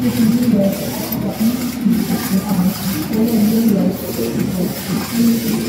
最近一年，我们已经举办了十场，十一年已经举办了十一次。